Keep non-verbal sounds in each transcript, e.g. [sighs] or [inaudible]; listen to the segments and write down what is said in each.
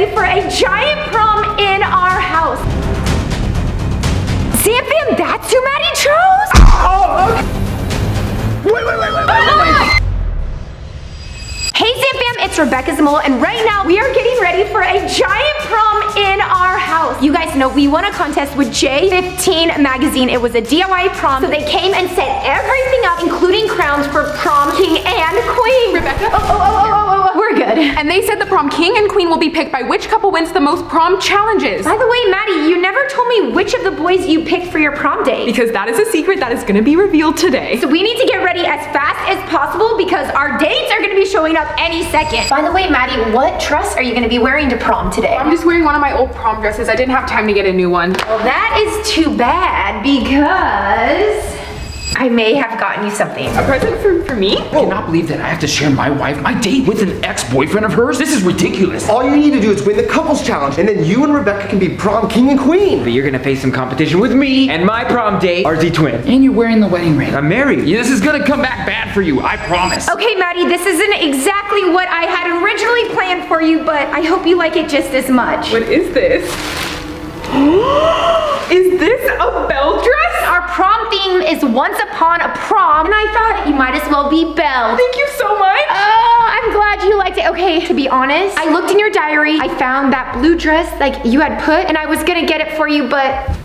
ready for a giant prom in our house. Sam that's who Maddie chose? Oh, okay. Wait, wait, wait, wait, wait, wait. Hey Sam it's Rebecca Zamolo, and right now we are getting ready for a giant prom in our house. You guys know we won a contest with J15 magazine. It was a DIY prom, so they came and set everything up, including crowns for prom king and queen. Rebecca? Oh, oh, oh, oh, oh, oh, good. And they said the prom king and queen will be picked by which couple wins the most prom challenges. By the way, Maddie, you never told me which of the boys you picked for your prom date. Because that is a secret that is gonna be revealed today. So we need to get ready as fast as possible because our dates are gonna be showing up any second. By the way, Maddie, what dress are you gonna be wearing to prom today? I'm just wearing one of my old prom dresses. I didn't have time to get a new one. Well, that is too bad because I may have gotten you something. A present for, for me? I cannot believe that I have to share my wife, my date with an ex-boyfriend of hers. This is ridiculous. All you need to do is win the couples challenge, and then you and Rebecca can be prom king and queen. But you're gonna face some competition with me and my prom date, RZ Twin. And you're wearing the wedding ring. I'm married. This is gonna come back bad for you, I promise. Okay, Maddie, this isn't exactly what I had originally planned for you, but I hope you like it just as much. What is this? [gasps] is this a bell dress? Prom theme is once upon a prom, and I thought you might as well be Belle. Thank you so much. Oh, I'm glad you liked it. Okay, to be honest, I looked in your diary. I found that blue dress like you had put, and I was gonna get it for you, but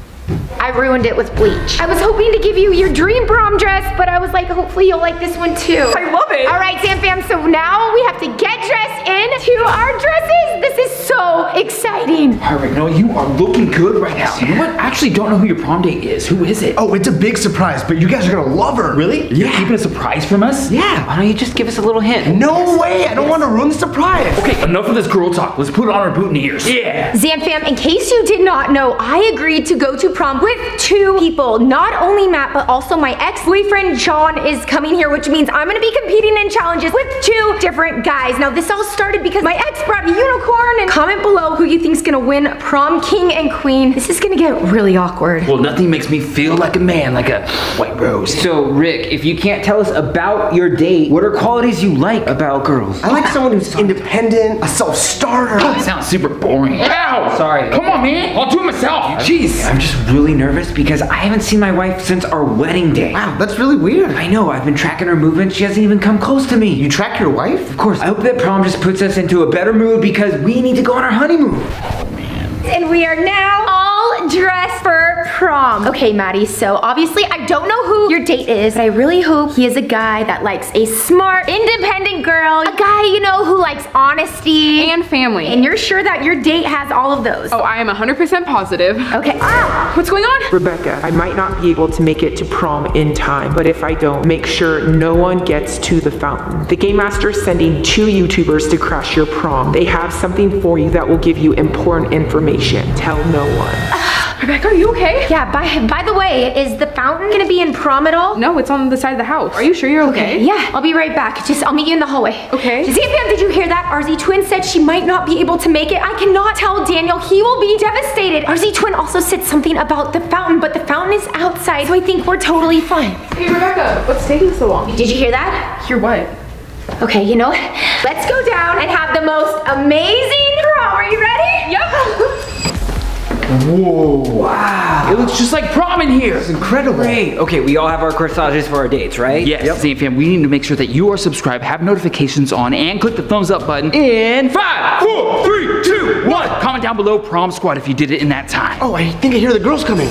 I ruined it with bleach. I was hoping to give you your dream prom dress, but I was like, hopefully you'll like this one too. I love it. All right, Zamfam, so now we have to get dressed into our dresses. This is so exciting. All right, no, you are looking good right now. You know what? I actually don't know who your prom date is. Who is it? Oh, it's a big surprise, but you guys are gonna love her. really? You're keeping a surprise from us? Yeah. Why don't you just give us a little hint? No way, I don't want to ruin the surprise. Okay, enough of this girl talk. Let's put on our booty ears. Yeah. Zamfam, in case you did not know, I agreed to go to prom with two people. Not only Matt, but also my ex-boyfriend John is coming here, which means I'm gonna be competing in challenges with two different guys. Now this all started because my ex brought a unicorn and comment below who you think's gonna win prom king and queen. This is gonna get really awkward. Well, nothing makes me feel like a man like a white rose. So, Rick, if you can't tell us about your date, what are qualities you like about girls? I like someone who's independent, a self-starter. That sounds super boring. Ow! Sorry. Come on, man. I'll do it myself. Jeez. I'm just really nervous because I haven't seen my wife since our wedding day. Wow, that's really weird. I know, I've been tracking her movements. She hasn't even come close to me. You track your wife? Of course, I hope that prom just puts us into a better mood because we need to go on our honeymoon. And we are now all dressed for prom. Okay, Maddie, so obviously I don't know who your date is, but I really hope he is a guy that likes a smart, independent girl. A guy, you know, who likes honesty. And family. And you're sure that your date has all of those? oh, I am 100% positive. Okay. Ah! [laughs] What's going on? Rebecca, I might not be able to make it to prom in time, but if I don't, make sure no one gets to the fountain. The Game Master is sending two YouTubers to crash your prom. They have something for you that will give you important information. Tell no one. [sighs] Rebecca, are you okay? Yeah, by, by the way, is the fountain gonna be in prom at all? No, it's on the side of the house. Are you sure you're okay? Yeah, I'll be right back. Just, I'll meet you in the hallway. Okay. Zamfam, did you hear that? RZ Twin said she might not be able to make it. I cannot tell Daniel. He will be devastated. RZ Twin also said something about the fountain, but the fountain is outside, so I think we're totally fine. Hey, Rebecca, what's taking so long? Did you hear that? Hear what? Okay, you know? Let's go down and have the most amazing prom. Are you ready? Yep. Whoa. Wow. It looks just like prom in here. It's Incredible. Great. Okay, we all have our corsages for our dates, right? Yes, yep. fam, we need to make sure that you are subscribed, have notifications on, and click the thumbs up button in five, four, three, two, one. Comment down below prom squad if you did it in that time. Oh, I think I hear the girls coming.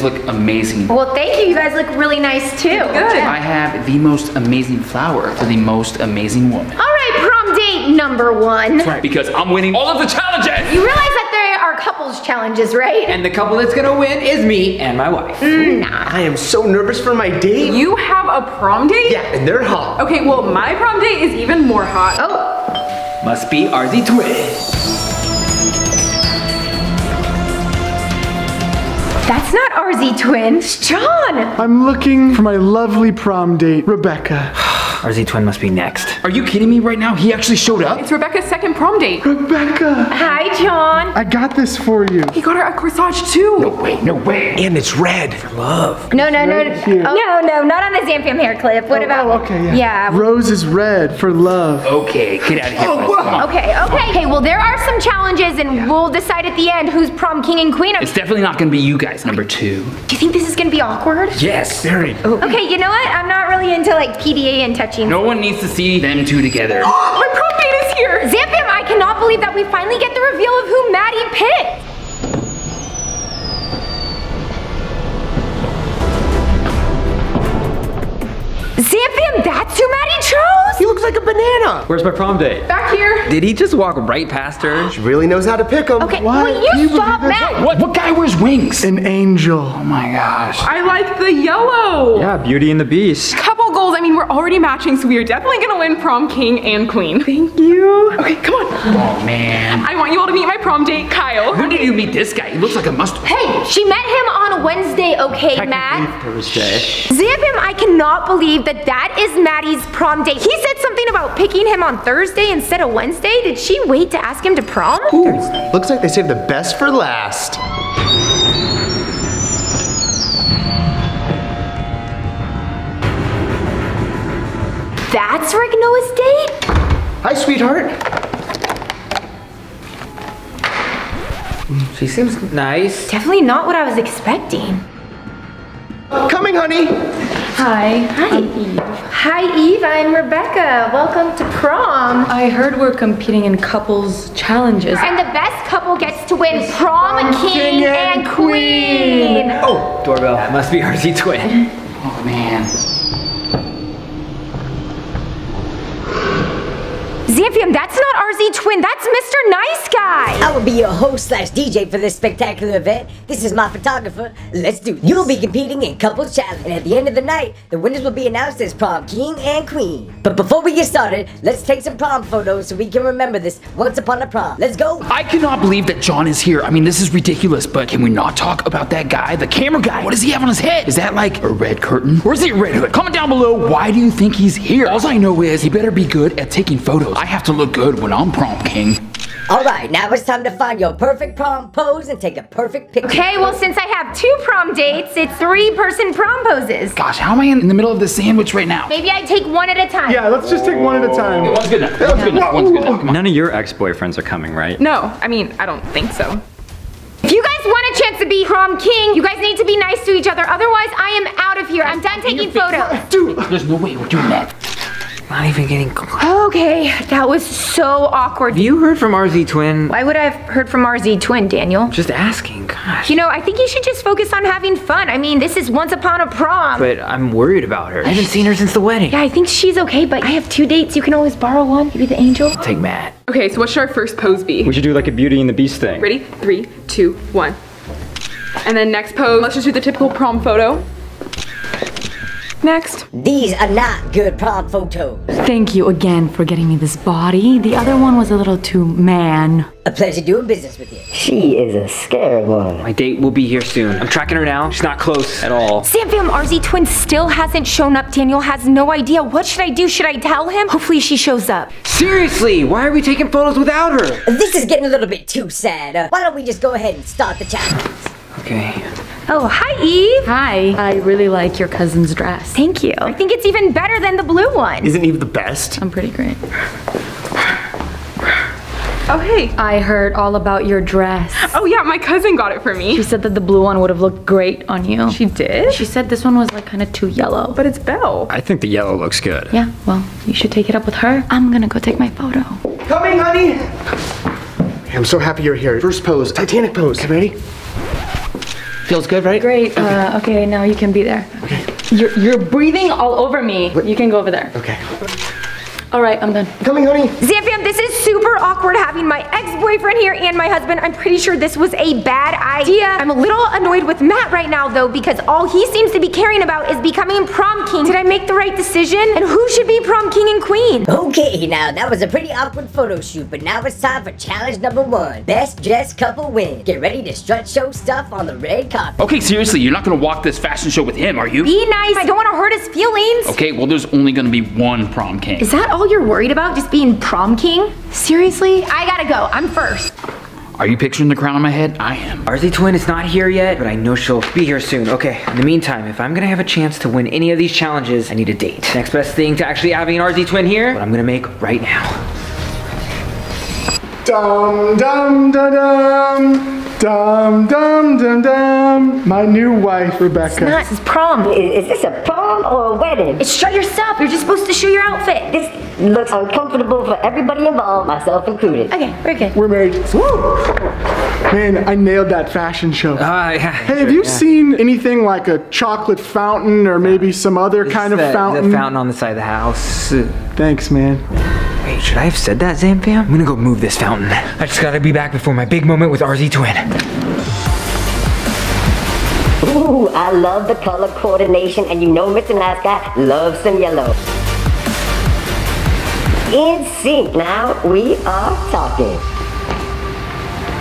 Guys look amazing. Well, thank you. You guys look really nice too. Good. I have the most amazing flower for the most amazing woman. All right, prom date number one. Right, because I'm winning all of the challenges. You realize that there are couples challenges, right? And the couple that's gonna win is me and my wife. Mm, nah. I am so nervous for my date. You have a prom date? Yeah, and they're hot. Okay, well, my prom date is even more hot. Oh, Must be RZ Twin. That's not RZ twins. John. I'm looking for my lovely prom date, Rebecca. RZ Twin must be next. Are you kidding me right now? He actually showed up? It's Rebecca's second prom date. Rebecca, Hi, John. I got this for you. He got her a corsage too. No way, no way. And it's red. For love. No, no, no, Right here. no, no, not on the Zampium hair clip. What oh, about? Oh, okay, yeah. Yeah. Rose is red for love. Okay, get out of here. Oh, Come on. Okay, okay. Okay, well, there are some challenges, and we'll decide at the end who's prom king and queen. It's definitely not gonna be you guys, number two. Do you think this is gonna be awkward? Yes. Very. Okay, you know what? I'm not really into like PDA and touching. No one needs to see them two together. [gasps] My prom date is here. Zamfam, I cannot believe that we finally get the reveal of who Maddie picked. Zamfam, that's who Maddie chose? He looks like a banana. Where's my prom date? Back here. Did he just walk right past her? She really knows how to pick them. Okay, What? will you He stop, do Matt? What? What guy wears wings? An angel. Oh my gosh. I like the yellow. Yeah, Beauty and the Beast. Couple goals. I mean, we're already matching, so we are definitely gonna win prom king and queen. Thank you. Okay, come on. Oh man. I want you all to meet my prom date, Kyle. When did you meet this guy? He looks like a mustard. Hey, she met him on Wednesday, okay, Matt? Thursday. Zamfam, I cannot believe that that is Maddie's prom date. He said something about picking him on Thursday instead of Wednesday. Did she wait to ask him to prom? Looks like they saved the best for last. That's Rick Noah's date? Hi, sweetheart. She seems nice. Definitely not what I was expecting. Coming, honey. Hi. Hi, Eve. Hi, Eve. I'm Rebecca. Welcome to prom. I heard we're competing in couples challenges. And the best couple gets to win prom, king, and queen. Oh, Doorbell. That must be RZ Twin. [laughs] Oh man. Zamfam, that's not RZ Twin. That's Mr. Nice Guy. I will be your host slash DJ for this spectacular event. This is my photographer. Let's do this. You'll be competing in couples challenge, and at the end of the night, the winners will be announced as prom king and queen. But before we get started, let's take some prom photos so we can remember this once upon a prom. Let's go. I cannot believe that John is here. I mean, this is ridiculous, but can we not talk about that guy, the camera guy? What does he have on his head? Is that like a red curtain? Or is it a red hood? Comment down below, why do you think he's here? All I know is he better be good at taking photos. I have to look good when I'm prom king. All right, now it's time to find your perfect prom pose and take a perfect picture. Okay, well, since I have two prom dates, it's three person prom poses. Gosh, how am I in the middle of the sandwich right now? Maybe I take one at a time. Yeah, let's just take one at a time. One's good enough. One's good enough. One's good enough. Come on. None of your ex-boyfriends are coming, right? No, I mean, I don't think so. If you guys want a chance to be prom king, you guys need to be nice to each other. Otherwise, I am out of here. I'm done taking photos. Dude, there's no way we're doing that. Not even getting close. Okay, that was so awkward. Have you heard from RZ Twin? Why would I have heard from RZ Twin, Daniel? Just asking, gosh. You know, I think you should just focus on having fun. I mean, this is once upon a prom. But I'm worried about her. I haven't seen her since the wedding. yeah, I think she's okay, but I have two dates. You can always borrow one. Maybe the angel. Take Matt. Okay, so what should our first pose be? We should do like a Beauty and the Beast thing. Ready? Three, two, one. And then next pose, let's just do the typical prom photo. Next. These are not good prom photos. Thank you again for getting me this body. The other one was a little too man. A pleasure doing business with you. She is a scary one. My date will be here soon. I'm tracking her now. She's not close at all. Zamfam RZ Twin still hasn't shown up. Daniel has no idea. What should I do? Should I tell him? Hopefully she shows up. Seriously, why are we taking photos without her? This is getting a little bit too sad. Uh, why don't we just go ahead and start the challenge? Okay. Oh, hi Eve. Hi. I really like your cousin's dress. Thank you. I think it's even better than the blue one. Isn't Eve the best? I'm pretty great. Oh, hey. I heard all about your dress. Oh, yeah, my cousin got it for me. She said that the blue one would have looked great on you. She did? She said this one was like kind of too yellow. But it's Belle. I think the yellow looks good. Yeah, well, you should take it up with her. I'm gonna go take my photo. Coming, honey. I'm so happy you're here. First pose, Titanic pose. Okay, ready? Feels good, right? Great. Uh, okay, now you can be there. Okay. You're, you're breathing all over me. You can go over there. Okay. All right, I'm done. Coming, honey. Zamfam, this is super awkward having my ex-boyfriend here and my husband. I'm pretty sure this was a bad idea. I'm a little annoyed with Matt right now though because all he seems to be caring about is becoming prom king. Did I make the right decision? And who should be prom king and queen? Okay, now that was a pretty awkward photo shoot, but now it's time for challenge number one. Best dressed couple wins. Get ready to strut show stuff on the red carpet. Okay, seriously, you're not gonna walk this fashion show with him, are you? Be nice. I don't want to hurt his feelings. Okay, well, there's only gonna be one prom king. Is that all you're worried about? Just being prom king? Seriously? I gotta go. I'm first. Are you picturing the crown on my head? I am. RZ Twin is not here yet, but I know she'll be here soon. Okay, in the meantime, if I'm gonna have a chance to win any of these challenges, I need a date. Next best thing to actually having an RZ Twin here, what I'm gonna make right now. Dum dum da dum. Dum dum dum dum. My new wife, Rebecca. Matt, this is prom. Is, is this a prom or a wedding? It's strut your stuff. You're just supposed to show your outfit. This looks uncomfortable for everybody involved, myself included. Okay, we're good. We're married. Woo! Man, I nailed that fashion show. Ah, yeah. Hey, have you seen anything like a chocolate fountain or maybe some other This kind is of the, fountain? The fountain on the side of the house. Uh, Thanks, man. Wait, should I have said that, Zamfam? I'm gonna go move this fountain. I just gotta be back before my big moment with RZ Twin. Ooh, I love the color coordination, and you know Mr. Nice Guy loves some yellow. In sync now, we are talking.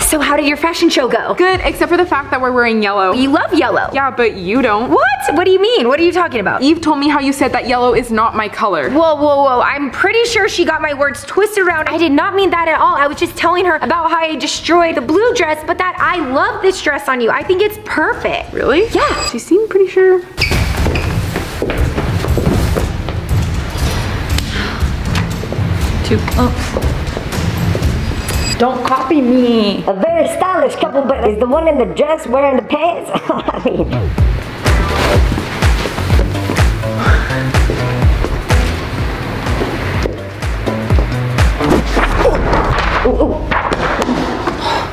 So how did your fashion show go? Good, except for the fact that we're wearing yellow. You love yellow. Yeah, but you don't. What? What do you mean? What are you talking about? Eve told me how you said that yellow is not my color. Whoa, whoa, whoa. I'm pretty sure she got my words twisted around. I did not mean that at all. I was just telling her about how I destroyed the blue dress, but that I love this dress on you. I think it's perfect. Really? Yeah. She seemed pretty sure. Two. Oh. Don't copy me. A very stylish couple, but is the one in the dress wearing the pants? [laughs] I mean,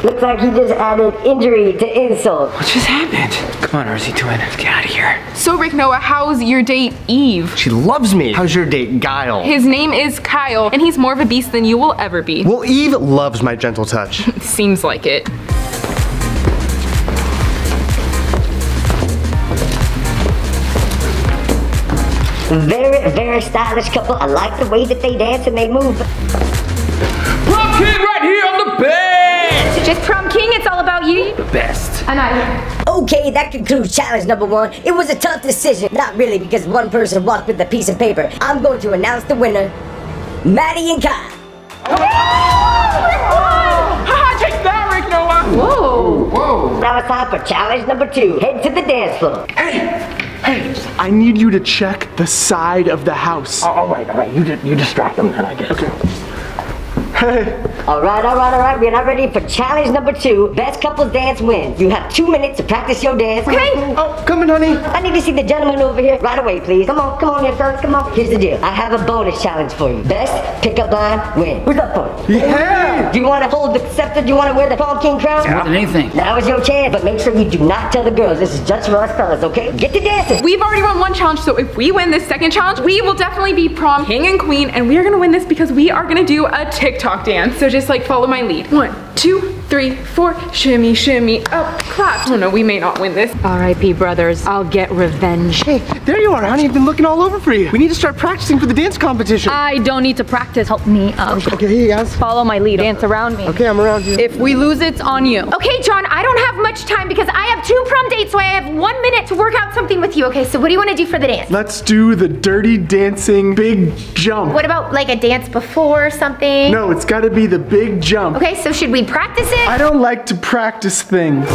Looks like he just added injury to insult. What just happened? Come on, RZ Twin, let's get out of here. So, Rick Noah, how's your date Eve? She loves me. How's your date, Guile? His name is Kyle, and he's more of a beast than you will ever be. well, Eve loves my gentle touch. [laughs] Seems like it. Very, very stylish couple. I like the way that they dance and they move. Just prom king, it's all about you. The best. And I'm out of here. Okay, that concludes challenge number one. It was a tough decision. Not really, because one person walked with a piece of paper. I'm going to announce the winner, Maddie and Kai. Haha, take that, Rick Noah! Whoa. Now it's time for challenge number two. Head to the dance floor. Hey, Hey, I need you to check the side of the house. Oh, oh all right, all right. You, di- you distract them then, I guess. Okay. Hey, [laughs] All right, all right, all right. We're not ready for challenge number two. Best couples dance wins. You have two minutes to practice your dance. Okay. Oh, coming, honey. I need to see the gentleman over here right away, please. Come on, come on here, fellas, come on. Here's the deal. I have a bonus challenge for you. Best pickup line win. Who's up for it? yeah. Do you want to hold the scepter? Do you want to wear the prom king crown? More than anything. Now is your chance, but make sure you do not tell the girls. This is just for us fellas, okay? Get to dancing. We've already won one challenge, so if we win this second challenge, we will definitely be prom king and queen, and we are gonna win this because we are gonna do a TikTok dance. So just like follow my lead. One, two, three, four, shimmy, shimmy, up, clap. Oh no, we may not win this. R.I.P. brothers. I'll get revenge. Hey, there you are, honey. I've been looking all over for you. We need to start practicing for the dance competition. I don't need to practice. Help me um, out. okay, here you guys. Follow my lead. Dance around me. Okay, I'm around you. If we lose, it's on you. Okay, John, I don't have much time because I have two prom dates, so I have one minute to work out something with you. Okay, so what do you want to do for the dance? Let's do the dirty dancing big jump. What about like a dance before or something? No, it's gotta be the big jump. Okay, so should we practice it? I don't like to practice things.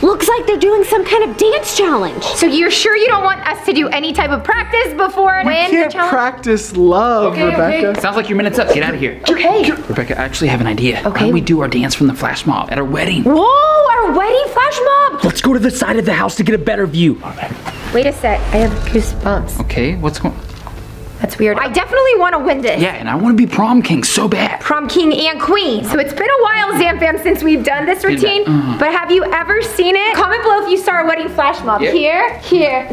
Looks like they're doing some kind of dance challenge. So you're sure you don't want us to do any type of practice before We win the can't practice love, Rebecca. Sounds like your minute's up. Get out of here. okay. Rebecca, I actually have an idea. Why Okay. don't we do our dance from the flash mob at our wedding? Whoa, our wedding flash mob! Let's go to the side of the house to get a better view. Wait a sec, I have goosebumps. Okay, what's going That's weird. I definitely want to win this. Yeah, and I want to be prom king so bad. Prom king and queen. So it's been a while, Zamfam, since we've done this routine. uh-huh. But have you ever seen it? Comment below if you saw our wedding flash mob. Yeah. Here, here,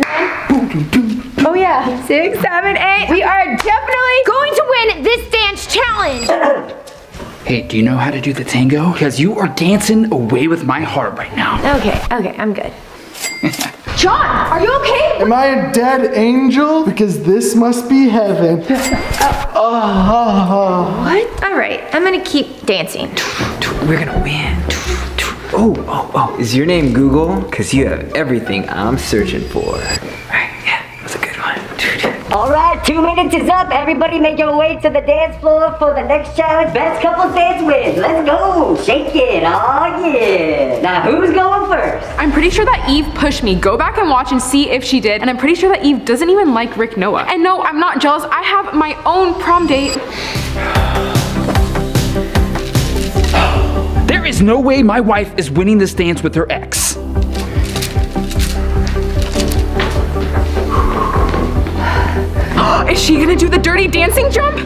Oh yeah, six, seven, eight. We are definitely going to win this dance challenge. [coughs] Hey, do you know how to do the tango? Because you are dancing away with my heart right now. Okay, okay, I'm good. [laughs] John, are you okay? Am I a dead angel? Because this must be heaven. oh. [laughs] What? All right, I'm gonna keep dancing. We're gonna win. Oh, oh, oh. Is your name Google? Because you have everything I'm searching for. Right, yeah, that's a good one. All right, two minutes is up. Everybody make your way to the dance floor for the next challenge. Best couple dance wins. Let's go. Shake it. Oh, yeah. Now, who's going first? I'm pretty sure that Eve pushed me. Go back and watch and see if she did. And I'm pretty sure that Eve doesn't even like Rick Noah. And no, I'm not jealous. I have my own prom date. There is no way my wife is winning this dance with her ex. She gonna do the dirty dancing jump?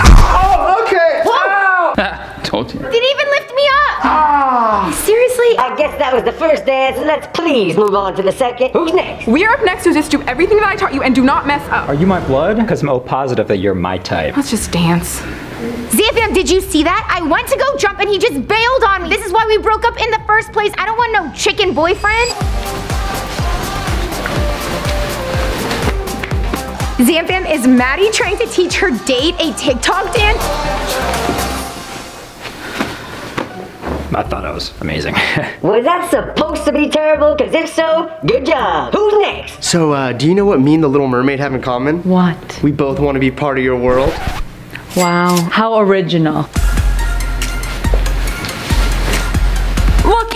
Oh, okay. Ow. Told you. Didn't even lift me up. Ah. Seriously? I guess that was the first dance. Let's please move on to the second. Who's next? We are up next to just do everything that I taught you and do not mess up. Are you my blood? Because I'm O positive that you're my type. Let's just dance. Zamfam, did you see that? I went to go jump and he just bailed on me. This is why we broke up in the first place. I don't want no chicken boyfriend. Zamfam, is Maddie trying to teach her date a TikTok dance? I thought I was amazing. [laughs] Was that supposed to be terrible? Because if so, good job. Who's next? So, uh, do you know what me and the Little Mermaid have in common? What? We both want to be part of your world. Wow, how original.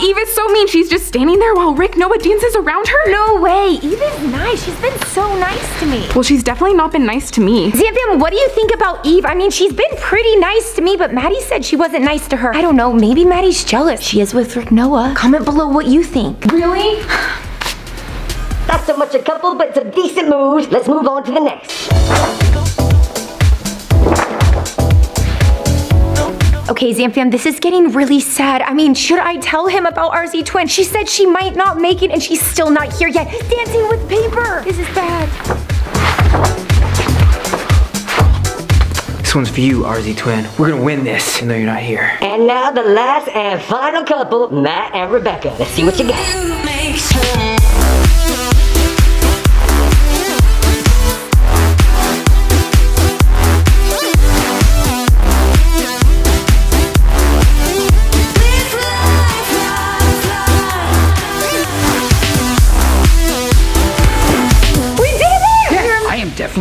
Look, Eve is so mean. She's just standing there while Rick Noah dances around her. No way. Eve is nice. She's been so nice to me. Well, she's definitely not been nice to me. Zamfam, what do you think about Eve? I mean, she's been pretty nice to me, but Maddie said she wasn't nice to her. I don't know. Maybe Maddie's jealous. She is with Rick Noah. Comment below what you think. Really? [sighs] Not so much a couple, but some decent moves. Let's move on to the next. Okay, Zamfam, this is getting really sad. I mean, should I tell him about RZ Twin? She said she might not make it and she's still not here yet. Dancing with paper. This is bad. This one's for you, RZ Twin. We're gonna win this, even though you're not here. And now the last and final couple, Matt and Rebecca. Let's see what you got.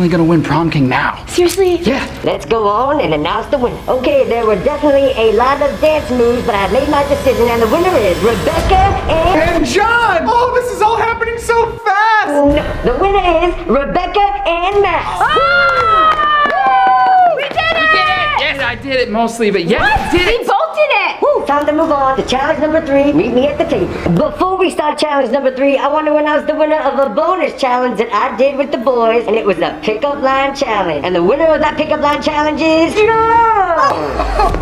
Definitely gonna win prom king now. Seriously? Yeah. Let's go on and announce the winner. Okay, there were definitely a lot of dance moves, but I made my decision, and the winner is Rebecca and. And John! Oh, this is all happening so fast! No, the winner is Rebecca and Matt. Ah! We did it! You did it! Yes, I did it mostly, but yes, I did We it. both did it! Woo, time to move on to challenge number three. Meet me at the table. Before we start challenge number three, I want to announce the winner of a bonus challenge that I did with the boys, and it was a pickup line challenge. And the winner of that pickup line challenge is.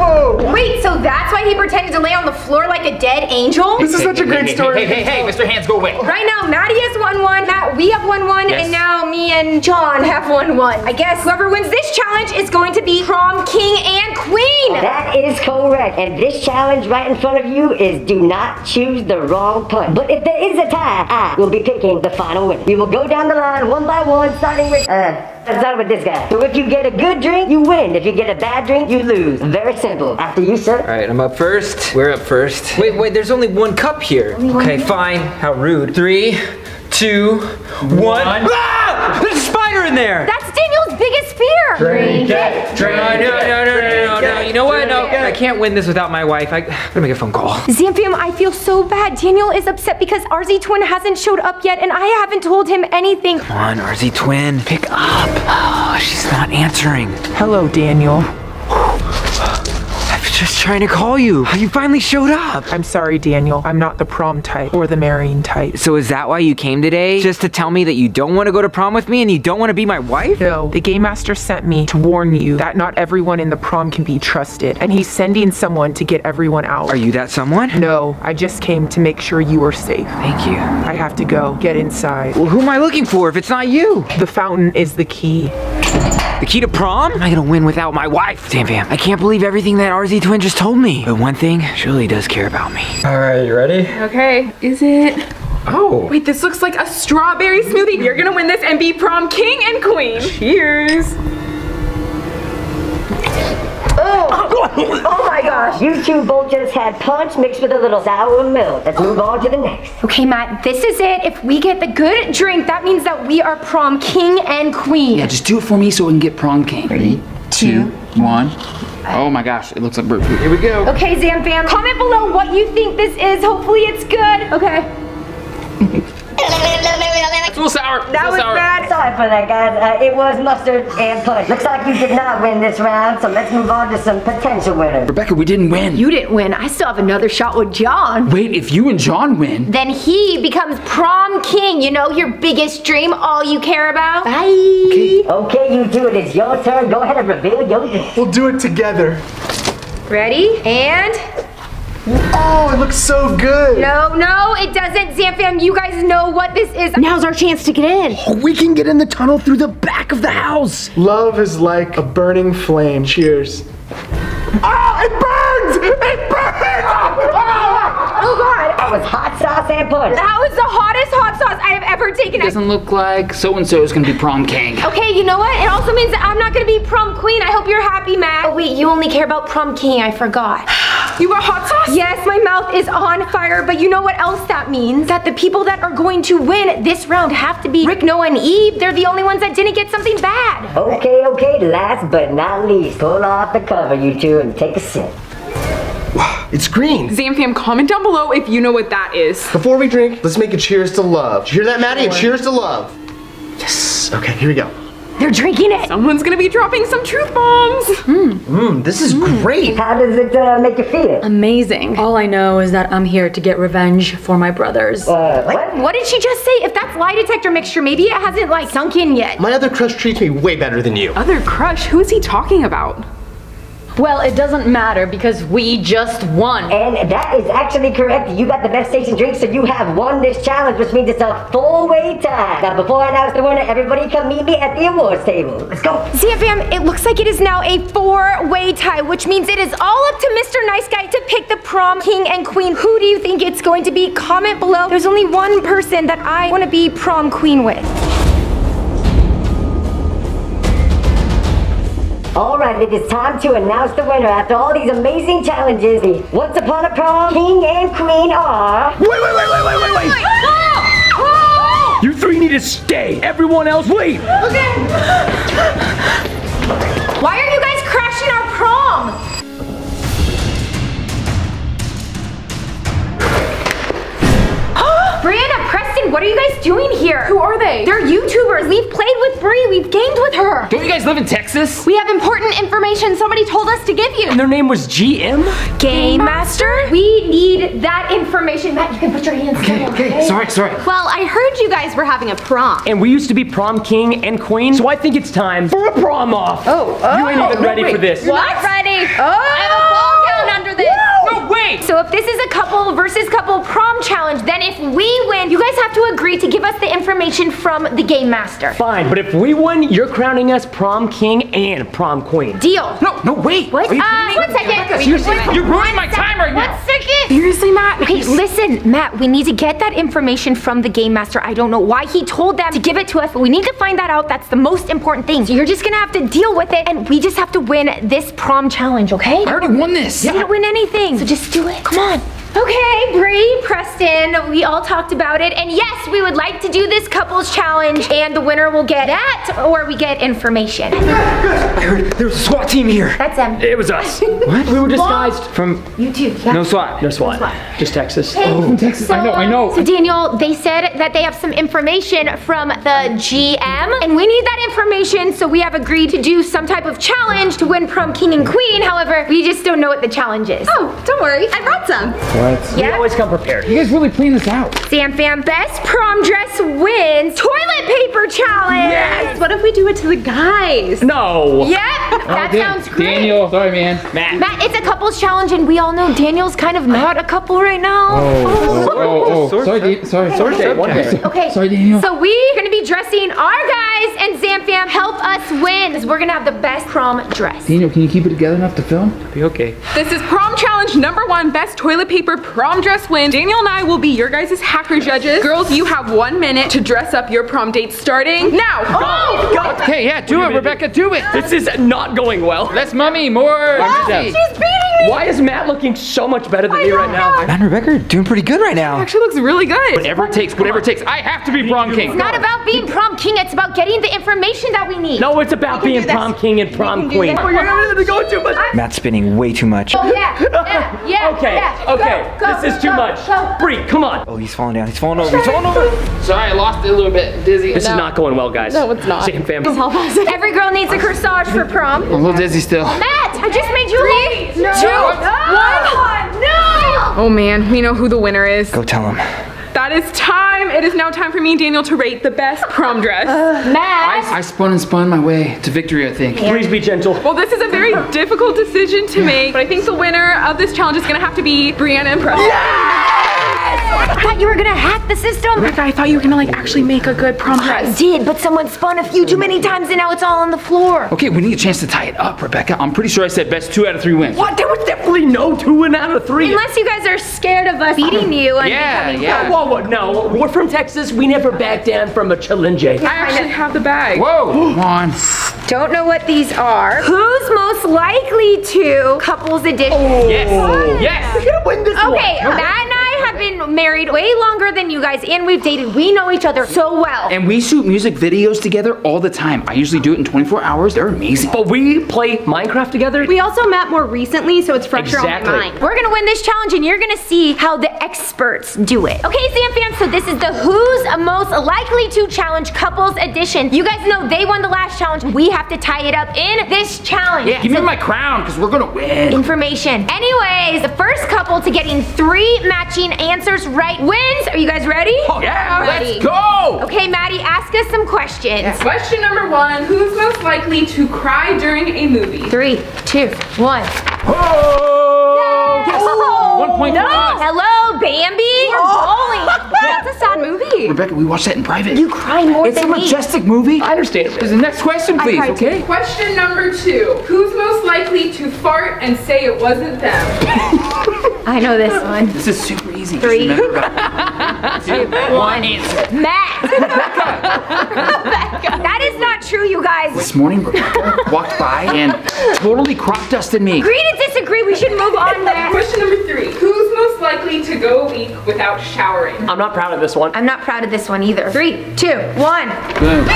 Oh, [laughs] Wait, so that's why he pretended to lay on the floor like a dead angel? this is such a great story. Hey, hey, hey, Mr. Hands, go away. Right now, Maddie has won one, Matt, we have won one, Yes. and now me and John have won one. I guess whoever wins this challenge is going to be prom king and queen. That is correct. And this challenge right in front of you is do not choose the wrong putt. But if there is a tie, I will be picking the final winner. We will go down the line one by one, starting with, uh, let's start with this guy. So if you get a good drink, you win. If you get a bad drink, you lose. Very simple. After you, sir. All right, I'm up first. We're up first. Wait, wait, there's only one cup here. Okay, fine. How rude. Three, two, one. Ah! There's in there! That's Daniel's biggest fear. Drink it, drink No, no, no, no, no, no, no, no. You know what? No, I can't win this without my wife. I, I'm gonna make a phone call. Zamfam, I feel so bad. Daniel is upset because RZ Twin hasn't showed up yet, and I haven't told him anything. Come on, RZ Twin, pick up. Oh, she's not answering. Hello, Daniel. Just trying to call you. You finally showed up. I'm sorry, Daniel. I'm not the prom type or the marrying type. So is that why you came today? Just to tell me that you don't want to go to prom with me and you don't want to be my wife? No, the game master sent me to warn you that not everyone in the prom can be trusted, and he's sending someone to get everyone out. Are you that someone? No, I just came to make sure you are safe. Thank you. I have to go. Get inside. Well, who am I looking for if it's not you? The fountain is the key. The key to prom? Am I gonna win without my wife? Damn, fam. I can't believe everything that RZ twin just told me. But one thing, Julie does care about me. All right, you ready? Okay, is it? Oh. Wait, this looks like a strawberry smoothie. You're gonna win this and be prom king and queen. Cheers. Oh [laughs] Oh my gosh, you two both just had punch mixed with a little sour milk. Let's move on to the next. Okay, Matt, this is it. If we get the good drink, that means that we are prom king and queen. Yeah, just do it for me so we can get prom king. Three, two, one. Oh my gosh, it looks like bird food. Here we go. Okay, Zam fam, comment below what you think this is. Hopefully it's good. Okay. [laughs] It's a little sour. That was bad. Sorry for that, guys. Uh, it was mustard and punch. Looks like you did not win this round, so let's move on to some potential winners. Rebecca, we didn't win. You didn't win. I still have another shot with John. Wait, if you and John win, Then he becomes prom king. You know, your biggest dream, all you care about. Bye. Okay, you two, it is your turn. Go ahead and reveal your. We'll do it together. Ready? And Oh, it looks so good. no, no, it doesn't. Zamfam, you guys know what this is. Now's our chance to get in. We can get in the tunnel through the back of the house. Love is like a burning flame. Cheers. Ah, it burns! It burns! Oh God. That was hot sauce and punch. That was the hottest hot sauce I have ever taken. It doesn't look like so and so is gonna be prom king. Okay, you know what? It also means that I'm not gonna be prom queen. I hope you're happy, Matt. Oh wait, you only care about prom king. I forgot. [sighs] [sighs] You want hot sauce? Yes, my mouth is on fire, but you know what else that means? That the people that are going to win this round have to be Rick, Noah, and Eve. They're the only ones that didn't get something bad. Okay, okay, last but not least, pull off the cover, you two, and take a sip. [sighs] It's green. Zamfam, comment down below if you know what that is. Before we drink, let's make a cheers to love. Did you hear that, Maddie? A cheers to love. Yes. Okay, here we go. They're drinking it. Someone's gonna be dropping some truth bombs. Mmm, this is great. How does it uh, make you feel? Amazing. All I know is that I'm here to get revenge for my brothers. Uh, what? What did she just say? If that's lie detector mixture, maybe it hasn't like sunk in yet. My other crush treats me way better than you. Other crush? Who is he talking about? Well, it doesn't matter because we just won. And that is actually correct. You got the best station drink, so you have won this challenge, which means it's a full wait time. Now, before I announce the winner, everybody come meet me at the awards table. Let's go. ZFM, it looks like it is now a four-way tie, which means it is all up to Mr. Nice Guy to pick the prom king and queen. Who do you think it's going to be? Comment below. There's only one person that I want to be prom queen with. All right, it is time to announce the winner. After all these amazing challenges, the Once Upon a Prom king and queen are... Wait, wait, wait, wait, wait, wait, wait! You three need to stay. Everyone else, wait! Okay. Why are you guys crashing our prom? [gasps] Brianna, Preston, what are you guys doing here? Who are they? They're YouTubers. We've played with Bree. We've gamed with her. Don't you guys live in Texas? We have important information somebody told us to give you. And their name was GM? Game Master? We need that information. Matt, you can put your hands Okay, down. okay, sorry, sorry. Well, I heard you guys were having a prom. And we used to be prom king and queen, so I think it's time for a prom off. Oh, You ain't even no, ready wait. for this. You're not ready. Oh! I have a ball gown under this. No! So if this is a couple versus couple prom challenge, then if we win, you guys have to agree to give us the information from the Game Master. Fine, but if we win, you're crowning us prom king and prom queen. Deal. No, no, wait. What? Are you Uh, me? one second. Rebecca, seriously, One- you're ruining my sec- time right now. One second. Seriously, Matt? Okay, listen, Matt, we need to get that information from the Game Master. I don't know why he told them to give it to us, but we need to find that out. That's the most important thing. So you're just gonna have to deal with it, and we just have to win this prom challenge, okay? I already won this. You didn't win anything, so just do it. Come on. Okay, Bree, Preston, we all talked about it. And yes, we would like to do this couples challenge, and the winner will get that, or we get information. I heard there was a SWAT team here. That's them. It was us. [laughs] What? We were disguised. From You too. Yeah. no SWAT. No SWAT. Just Texas. Hey, from oh. Texas. So, I know, I know. So Daniel, they said that they have some information from the GM, and we need that information. So we have agreed to do some type of challenge to win prom king and queen. However, we just don't know what the challenge is. Oh, don't worry. I brought some. What? We Yeah. always come prepared. You guys really playing this out? Zamfam, best prom dress wins toilet paper challenge. Yes. What if we do it to the guys? No. Yep, that oh, Dan- sounds great. Daniel, sorry, man. Matt. Matt, it's a couples challenge, and we all know Daniel's kind of not a couple right now. Oh, oh, oh. oh sorry, Dan- sorry, sorry, Okay, one sorry. day. Okay. Sorry, Daniel. So we're gonna be dressing our guys, and Zamfam help us win, because we're gonna have the best prom dress. Daniel, can you keep it together enough to film? Be okay. This is prom challenge number one, best toilet paper prom dress win. Daniel and I will be your guys' hacker judges. Girls, you have one minute to dress up your prom date starting now. Go! Go! Okay, yeah, do it, Rebecca, do it. This is not going well. Less mummy, more. She's beating me! Why is Matt looking so much better than me right now? Matt and Rebecca are doing pretty good right now. Actually looks really good. Whatever it takes, whatever it takes. I have to be prom king. It's not about being prom king, it's about getting the information that we need. No, it's about being prom king and prom queen. this. Oh, you're gonna go too much. Matt's spinning way too much. Oh, yeah, yeah, yeah. Okay, yeah. okay. Go, go, this is too go, much. go. Bree, come on. Oh, he's falling down. He's falling over. He's falling over. Sorry, I lost it a little bit. Dizzy. This is not going well, guys. No, it's not. Zamfam. Every girl needs a corsage for prom. I'm a little dizzy still. Matt, I just made you Three, no. two, one. No! Oh man, we know who the winner is. Go tell him. That is time. It is now time for me and Daniel to rate the best prom dress. Uh, Matt! I spun and spun my way to victory, I think. Please be gentle. Well, this is a very difficult decision to make, but I think the winner of this challenge is gonna have to be Brianna and Preston. I thought you were gonna hack the system. Rebecca, I thought you were gonna like actually make a good prom dress. I dress. did, but someone spun a few too many times and now it's all on the floor. Okay, we need a chance to tie it up, Rebecca. I'm pretty sure I said best two out of three wins. What? There was definitely no two and out of three. Unless you guys are scared of us beating you and Yeah, becoming yeah. Oh, whoa, whoa, no. We're from Texas. We never back down from a challenge. I actually have the bag. Whoa, come on. Don't know what these are. Who's most likely to couples edition? Oh, yes. Yes. We're gonna win this Okay, one. Matt and I have been married way longer than you guys, and we've dated. We know each other so well. And we shoot music videos together all the time. I usually do it in 24 hours. They're amazing. But we play Minecraft together. We also met more recently, so it's fresher Exactly. on my mind. We're gonna win this challenge, and you're gonna see how the experts do it. Okay, Sam fans, so this is the Who's Most Likely to Challenge Couples Edition. You guys know they won the last challenge. We have to tie it up in this challenge. Yeah, give me my crown, because we're gonna win. information. Anyways, the first couple to getting three matching answers right wins. Are you guys ready? Oh, yeah, Ready. let's go! Okay, Maddie, ask us some questions. Question number one Who's most likely to cry during a movie? Three, two, one. Oh! Oh, One point no. Hello, Bambi. You're oh. bawling. That's a sad movie. Rebecca, we watched that in private. You cry more it's a than me. majestic movie. I understand. Is the next question, please, cried too. okay? Question number two Who's most likely to fart and say it wasn't them? [laughs] I know this one. This is super easy. Just Three. remember about- [laughs] Two, one answer. Matt. [laughs] that is not true, you guys. This morning, Rebecca walked by and totally crop dusted me. Agree to disagree. We should move on, Matt. Question number three Who's most likely to go a week without showering? I'm not proud of this one. I'm not proud of this one either. Three, two, one. Boom.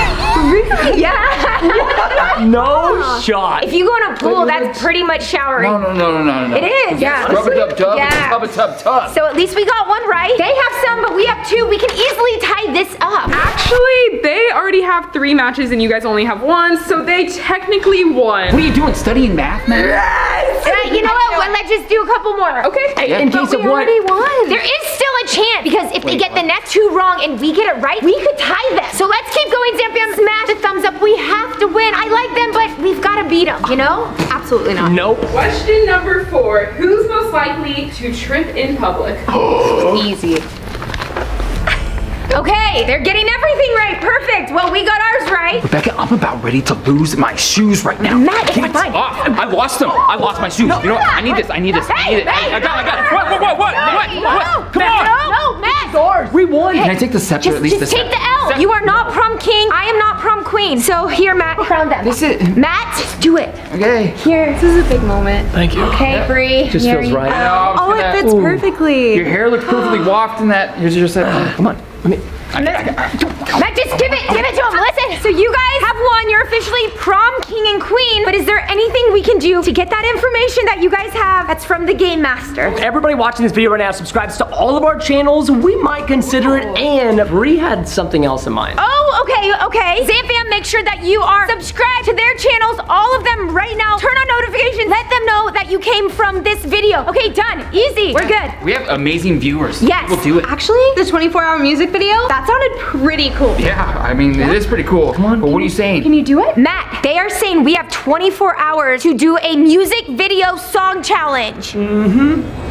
Really? Yeah. No shot. if you go in a pool, that's pretty much showering. No, no, no, no, no, no. It is, yeah. Rub a dub dub. Yeah. Tub a tub tub. So at least we got one right. They have some, but we have two. We can easily tie this up. Actually, they already have three matches and you guys only have one, so they technically won. What are you doing? Studying math, man? Uh, you know what? Well, let's just do a couple more. Okay. Hey, in case We of what? already won. There is still a chance because if they get the next two wrong and we get it right, we could tie them. So let's keep going, Zamfam. Smash the thumbs up. We have to win. I like them, but we've got to beat them. You know? Absolutely not. Nope. Question number four Who's most likely to trip in public? [gasps] [gasps] Easy. Okay, they're getting everything right. Perfect. Well, we got ours right. Rebecca, I'm about ready to lose my shoes right now. Matt, it's What? fine. Off. I lost them. I lost my shoes. you know what? I need this. I need this. I need it. I, I got it. I got it. What? What? What? What? What? What? Come on. No, Matt. stars. We won. Can I take the scepter Just, at least? just the take the L. You are not prom king. I am not prom queen. So here, Matt, crown them. This is Matt, just do it. Okay. Here. This is a big moment. Thank you. Okay, Bree. Just here feels right. go. Oh, it gonna- fits Ooh. perfectly. Your hair looks perfectly [gasps] wafted in that. Here's your scepter. Oh, come on. Let me. Matt, just give it, give it to him. Listen, so you guys have won. You're officially prom king and queen. But is there anything we can do to get that information that you guys have that's from the game master? Everybody watching this video right now subscribes to all of our channels. We might consider it. And Bree had something else in mind. Oh, okay, okay. Zamfam, make sure that you are subscribed to their channels, all of them right now. Turn on notifications. Let them know that you came from this video. Okay, done. Easy. We're good. We have amazing viewers. Yes. We'll do it. Actually, the 24 hour music video, that sounded pretty cool. Yeah, I mean, it is pretty cool. Come on. But what are you saying? Can you do it? Matt, they are saying we have 24 hours to do a music video song challenge. Mm-hmm.